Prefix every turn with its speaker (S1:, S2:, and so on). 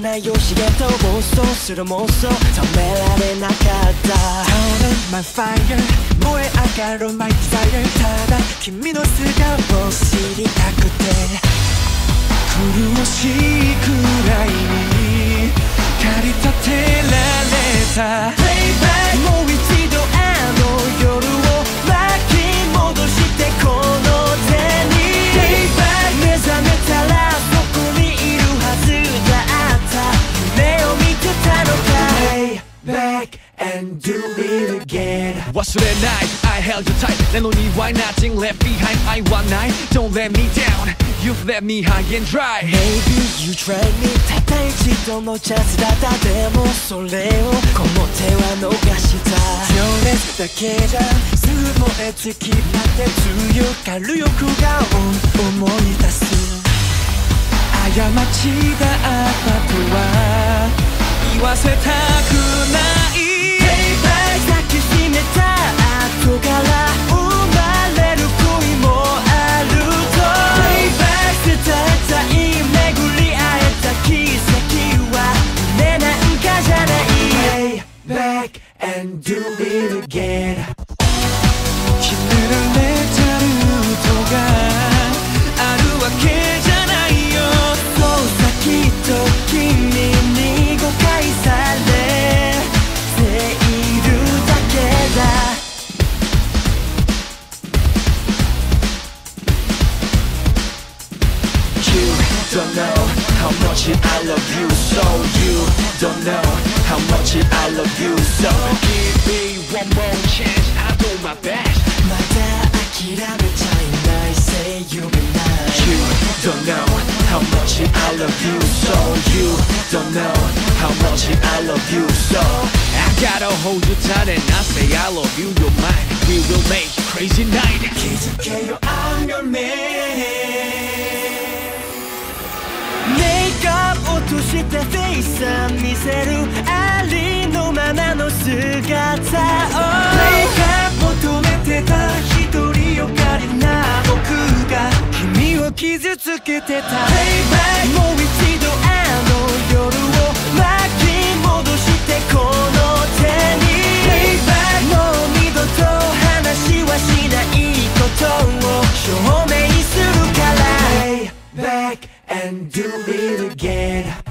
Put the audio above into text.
S1: ないよしげと暴走する妄想。止められなかった。
S2: 倒れ my fire 燃え上がる my desire ただ君の素顔を知りたくて。苦しいくらいに駆り立てられた。Back and do it again
S3: 忘れない I held you tight なのに why nothing left behind I want night Don't let me down You've left me high and dry
S1: Maybe you tried me たった一度のチャンスだったでもそれをこの手は逃した
S2: 情熱だけじゃすぐ燃え尽きまって強がる欲が思い出す過ちだったとは言わせたくない。
S1: 抱きしめた後から生まれる恋もあると伝えたい巡り会えた奇跡は夢なんかじゃない。
S2: Back and do it again.
S3: don't know how much I love you So you don't know how much I love you So give me one more chance I'll do my best
S1: まだ諦めちゃいない Say you'll be mine
S3: You don't know how much I love you So you don't know how much I love you So I gotta hold you tight and I say I love you You're mine We will make a crazy night
S2: 気づけよ I'm your man
S1: としてフェイスを見せるありのままの姿を
S2: 求めてた一人よかりな僕が君を傷つけてた Back and do it again